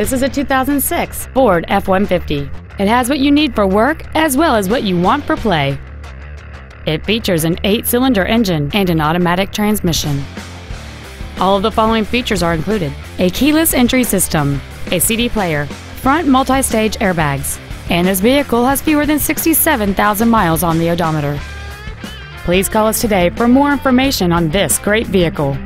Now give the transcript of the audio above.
This is a 2006 Ford F-150. It has what you need for work as well as what you want for play. It features an eight-cylinder engine and an automatic transmission. All of the following features are included. A keyless entry system, a CD player, front multi-stage airbags, and this vehicle has fewer than 67,000 miles on the odometer. Please call us today for more information on this great vehicle.